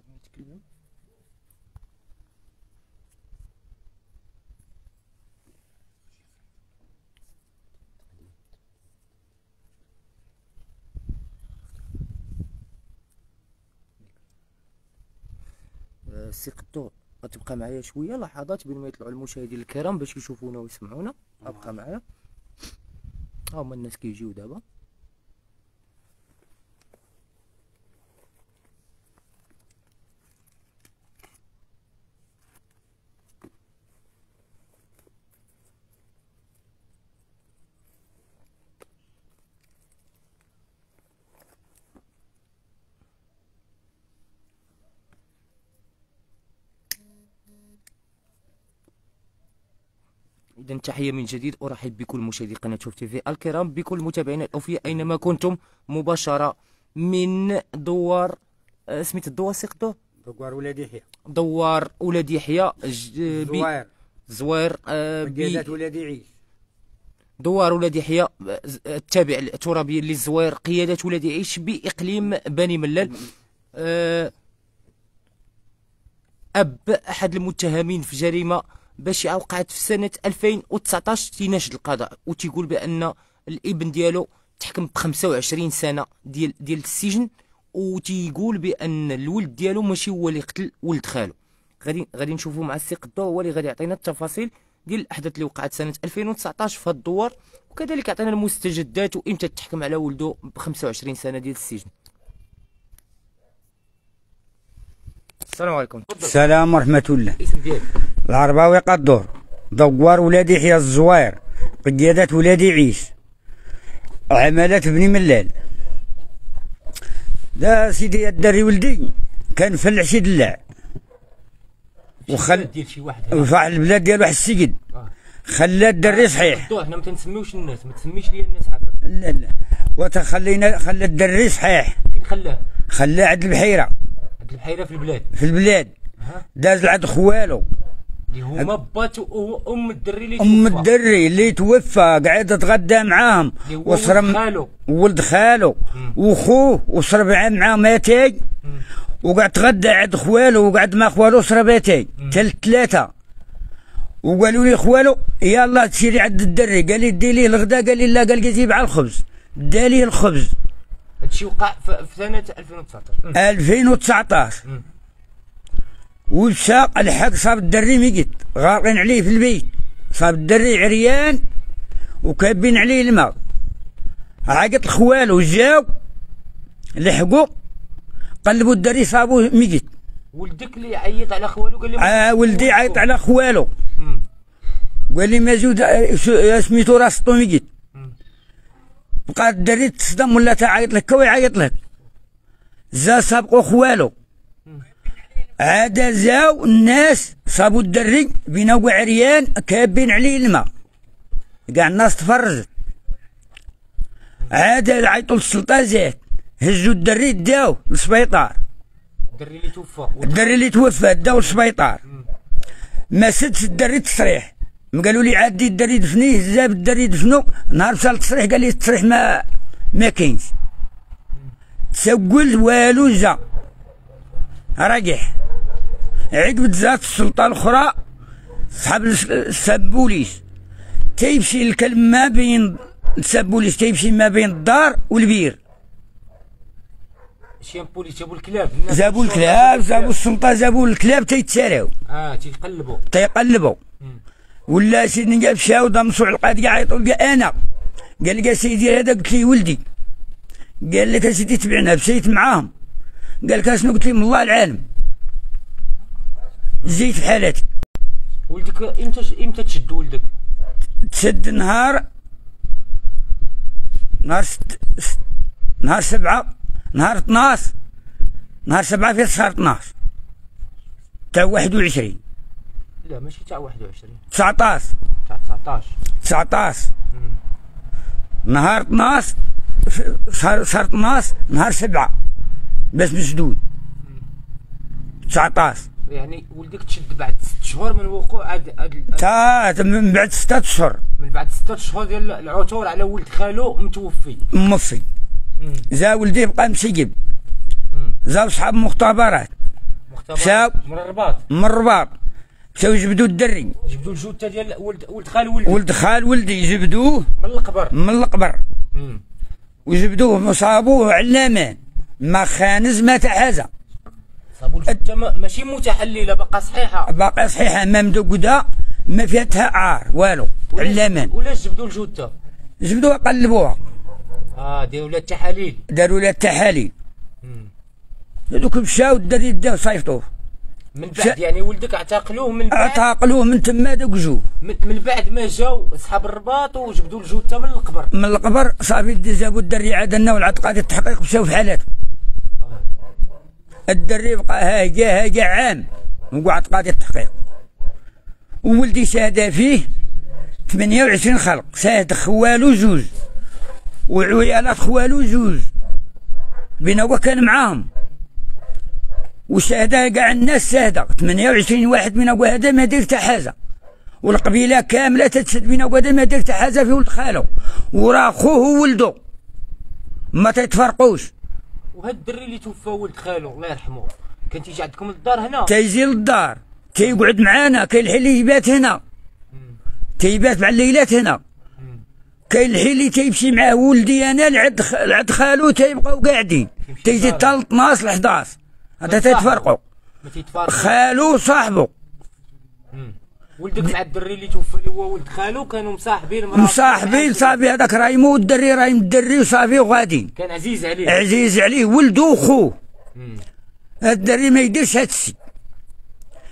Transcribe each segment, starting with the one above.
واحد ما يتكلم آه، سي قدو غتبقى معايا شوية لحظات بين ما يطلعوا المشاهدين الكرام باش يشوفونا ويسمعونا. أبقى معايا. ها هما الناس كيجيو دابا. إذا تحية من جديد. أرحب بكل مشاهدي قناة شوف تي في الكرام بكل المتابعين الأوفياء أينما كنتم. مباشرة من دوار آه، سميت الدوار سيقدو دوار ولاد يحيى. دوار ولاد يحيى. بي- زوير. زوير آه، بي- قيادات ولاد عيش دوار ولاد يحيى آه، آه، التابع الترابي للزوير قيادة ولاد يعيش بإقليم بني ملال. آه، أب أحد المتهمين في جريمة بشعة وقعت في سنة 2019 تيناشد القضاء وتيقول بأن الإبن ديالو تحكم ب 25 سنة ديال ديال السجن وتيقول بأن الولد ديالو ماشي هو اللي قتل ولد خالو غادي غادي نشوفوا مع السي قدو هو اللي غادي يعطينا التفاصيل ديال الأحداث اللي وقعت سنة 2019 في هاد الدوار وكذلك يعطينا المستجدات وإمتى تحكم على ولده ب 25 سنة ديال السجن. السلام عليكم. السلام ورحمة الله. الاسم ديالك العرباوي قدور دوار ولاد يحيى الزوير قيادات ولاد عيش. عمالات بني ملال. دا سيدي الدري ولدي. كان في العشي دلاع وخل ديال شي واحد. في واحد البلاد ديال واحد السيد آه. خلى الدري صحيح. حنا ما تنسميوش الناس. ما تسميش لي الناس عافاك لا لا. وتخلينا خلى الدري صحيح. فين خلاه؟ خلاه عند البحيره البحيره في البلاد. في البلاد. داز لعند خوالو. اللي هما بات وام الدري اللي أم توفى. الدري اللي توفى قاعد تغدى معاهم. وصرم ولد خالو. ولد خالو. وخوه وصرب معاهم اتاي وقعد تغدى عند خوالو وقعد مع خوالو صرب اتاي تل ثلاثة وقالوا لي خوالو يلا تسيري عند الدري. قال لي دي ليه الغدا قال لي لا. قال لي جيب على الخبز. دالي الخبز. هادشي وقع في سنة 2019 2019 مم. ومشى الحق صاب الدري ميقت غارقين عليه في البيت. صاب الدري عريان وكابين عليه الماء. عاقت الخوال جاو لحقوا قلبوا الدري صابوه ميقت ولدك اللي عيط على خوالو قال لي آه ولدي عيط على خوالو. قال لي مازود آه، شو- آه، سميتو راسطو ميقت بقى الدري تصدم ولا تعيط لك؟ كوي يعيط لك؟ زا سابقوا خوالو. عاد زاو الناس صابوا الدري بينا عريان كابين عليه الماء. كاع الناس تفرجت. عاد عيطوا للسلطة زاد. هزوا الدري داو للسبيطار. الدري اللي توفى. الدري اللي توفى داو للسبيطار. ما سدش الدري التصريح ما قالوا لي عادي الدري دفنيه زاب الدري دفنو نهار وصل التصريح قال لي التصريح ما ما كاينش. تسول والو جا. راجح. عقبت زات السلطة الأخرى صحاب الس- السبوليس تيمشي الكلب ما بين السبوليس تيمشي ما بين الدار والبير. شي بوليس جابوا الكلاب. جابوا الكلاب جابوا السلطة جابوا الكلاب تيتساراو آه تيقلبوا تيقلبوا ولا سيدنا جاب شاوده مصوع القاد قاع يعيطوا لي أنا. قال يا سيدي هذا قلت لي ولدي. قال لك سيدي تبعنا مشيت معاهم. قال لك شنو قلت لي من الله العالم. زيت في حالتي ولدك إمتى إمتى تشد ولدك؟ تسد نهار نهار ست... ست... نهار سبعة. نهار 12 نهار سبعة في شهر 12 تاع 21 لا ماشي تاع 21 19 تاع 19 19 نهار 12 في شهر شهر 12 نهار 7 بس مسدود 19 يعني ولدك تشد بعد ست شهور من وقوع عاد- تا من بعد ستة اشهر من بعد ستة شهور ديال العثور على ولد خالو متوفي. موفي. زا ولدي بقى مسيب. زا صحاب مختبرات. مشاو. من الرباط من الرباط مشاو يجبدوا الدري. جبدوا الجوته ديال ولد ولد خال ولدي. ولد خال ولدي يجبدوه من القبر. من القبر. وجبدوه وصابوه علامان ما خانز ما تحازى صابوا ما- ماشي متحلله باقا صحيحة. باقي صحيحة ما مدقده ما فيها حتى عار والو علامان ولاش جبدوا الجوته جبدوها قلبوها. آه ديروا لها التحاليل. داروا لها التحاليل. هذوك مشاو الدري داو صيفطوه من بعد يعني ولدك اعتقلوه من بعد؟ اعتقلوه من تما داك جو. من من بعد ما جاو اصحاب الرباط وجبدوا الجوته من القبر. من القبر صافي جابوا الدري عادنا والعتقاد التحقيق مشاو في حالاتهم الدري بقى هاجا هاجا عام وقعد قاضي التحقيق وولدي شهد فيه 28 خلق شاهد خوالو جوج. وعيالات خوالو جوج. بينا هو كان معاهم. وشهد كاع الناس شاهدة 28 واحد من هو هذا ما دير حتى حاجة. والقبيلة كاملة تتشد بينا هو هذا ما دير حتى حاجة في ولد خالو وراه خوه وولدو. ما تيتفرقوش وهاد الدري اللي توفى ولد خالو الله يرحمه. كان تيجي عندكم للدار هنا؟ تيجي للدار. تيقعد معانا كاين الحين اللي يبات هنا. تيبات مع الليلات هنا. كاين الحين اللي تيمشي معاه ولدي أنا لعند خالو تيبقاو قاعدين. تيجي حتى ل 12 ل 11 هذا تيتفرقوا خالو صاحبه. ولدك مع الدري اللي توفى اللي هو ولد خالو كانوا مصاحبين مصاحبين صافي هذاك راه يموت الدري راه الدري وصافي وغاديين كان عزيز عليه. عزيز عليه ولده وخوه. هاد الدري ما يديرش هاد الشيء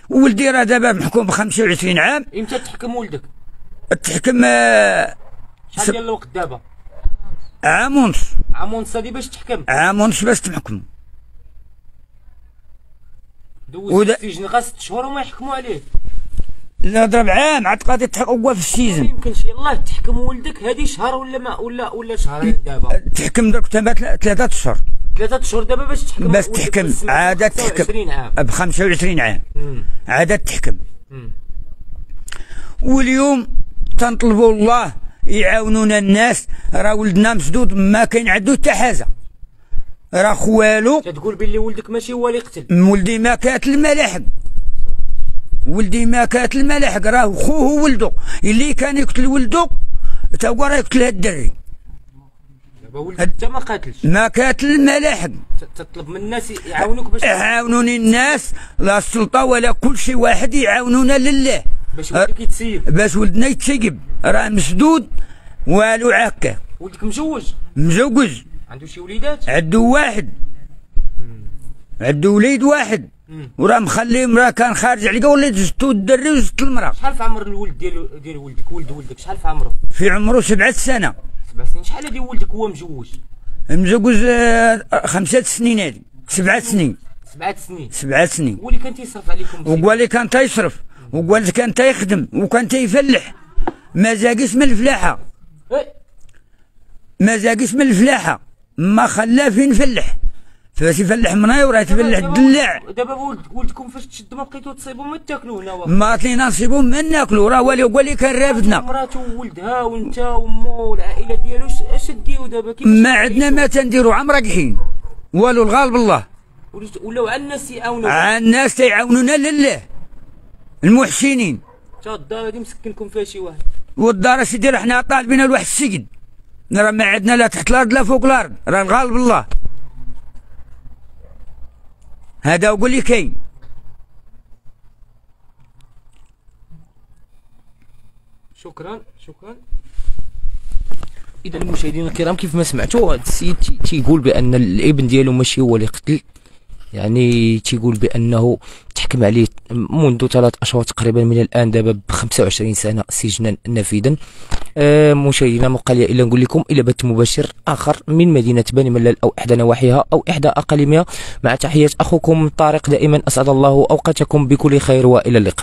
ولدي راه دابا محكوم ب 25 عام. إمتى تحكم ولدك؟ تحكم آه، شحال ديال الوقت دابا؟ عام ونص. عام ونص هادي باش تحكم. عام ونص باش تحكم. دوز ودا- في السجن غا ست شهور وما يحكموا عليه لا ضرب عام عاد قاضي تحقق هو في ما السيزن يمكنش. يلاه تحكم ولدك هادي شهر ولا ما ولا ولا شهرين دابا؟ تحكم درك ثلاثة اشهر ثلاثة شهور دابا باش تحكم باش ولدك تحكم. بالسمع عادة 25 عام. تحكم ب 25 عام. مم. عادة تحكم. مم. واليوم تنطلبوا الله يعاونونا الناس. راه ولدنا مسدود ما كاين عندو حتى حاجة. راه خوالو. تتقول باللي ولدك ماشي هو اللي قتل ولدي ما كاتل ما لحق ولدي ما كاتل ما لحق راه خوه ولدو اللي كان يقتل ولدو تا هو راه يقتل هاد الدري. دابا ولدك انت ما قاتلش. ما كاتل ما لحق تطلب من الناس يعاونوك باش يعاونوني الناس لا السلطة ولا كل شي واحد يعاونونا لله. باش ولدك يتسيب. باش ولدنا يتسقب راه مسدود والو عكا ولدك مجوج مزوج. عنده شي وليدات؟ عندو واحد. عندو وليد واحد. وراه مخلي مراه كان خارج عليا وليت زدتو الدري وزدت المرأة. شحال في عمر الولد ديال ديال ولدك؟ ولد ولدك شحال في عمره؟ في عمره سبعة سنة. سبع سنين. شحال هادي ولدك هو مجوج مزوج آه، خمسة سنين هادي. سبعة سنين. سبعة سنين. سبعة سنين. هو اللي كان تيصرف عليكم. وقال لي كان تيصرف. وقال لي كان تيخدم. وكان تيفلح. ما زاقش من الفلاحة. إيه، ما زاقش من الفلاحة. ما خلاه فين يفلح؟ فاش يفلح مناي وراه يتفلح دابا- الدلاع دابا ولد ولدكم فاش تشدوا ما بقيتوا تصيبوا ما تاكلوا هنا. ما عطينا نصيبهم ما ناكلو راه والي قال لي كان رافدنا. مراته وولدها وانت وامه والعائلة ديالو اش- اش ديروا دابا؟ كيفاش ما عندنا ما تنديروا. عمرك حين. والو الغالب الله. ولاو على الناس يعاونوا ع- الناس تيعاونونا لله. المحسنين. تا الدار هادي مسكنكم فيها شي واحد. والدار سيدي راه حنا طالبين لواحد السجن. راه ما عندنا لا تحت الأرض لا فوق الأرض. راه الغالب الله. هذا وقول لي كاين. شكرا شكرا. اذا المشاهدين الكرام كيف ما سمعتوا هذا السيد تي- تيقول بأن الابن ديالو ماشي هو اللي قتل. يعني تيقول بأنه تحكم عليه منذ ثلاث أشهر تقريبا من الآن دابا ب 25 سنة سجنا نافذا. آه، مشاهدينا لي الا نقول لكم إلى بث مباشر آخر من مدينة بني ملال أو إحدى نواحيها أو إحدى أقاليمها. مع تحيات أخوكم طارق دائما أسعد الله أوقاتكم بكل خير وإلى اللقاء.